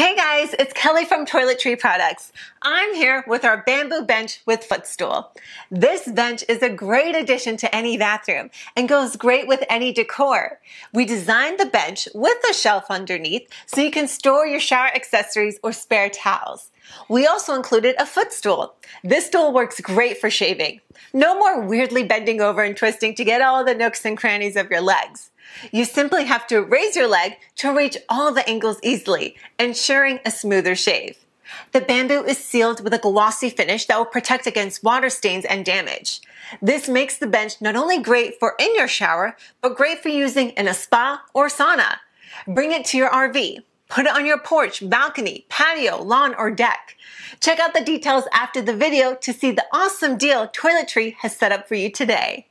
Hey guys, it's Kelly from ToiletTree Products. I'm here with our bamboo bench with footstool. This bench is a great addition to any bathroom and goes great with any decor. We designed the bench with a shelf underneath so you can store your shower accessories or spare towels. We also included a footstool. This stool works great for shaving. No more weirdly bending over and twisting to get all the nooks and crannies of your legs. You simply have to raise your leg to reach all the angles easily, ensuring a smoother shave. The bamboo is sealed with a glossy finish that will protect against water stains and damage. This makes the bench not only great for in your shower, but great for using in a spa or sauna. Bring it to your RV. Put it on your porch, balcony, patio, lawn, or deck. Check out the details after the video to see the awesome deal ToiletTree has set up for you today.